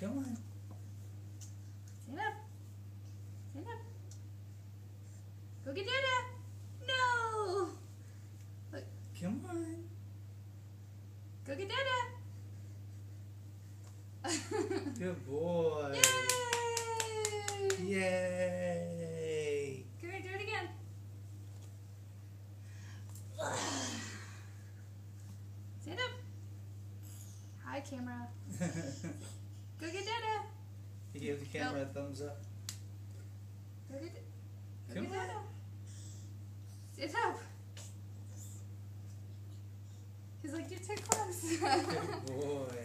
Come on. Stand up. Stand up. Go get Dada. No. Come on. Go get Dada. Good boy. Yay! Yay. Come here, do it again. Stand up. Hi, camera. Go get you give the camera a thumbs up. Go get, go Come get on. Dada. Stand up. He's like, you're too close. Good boy.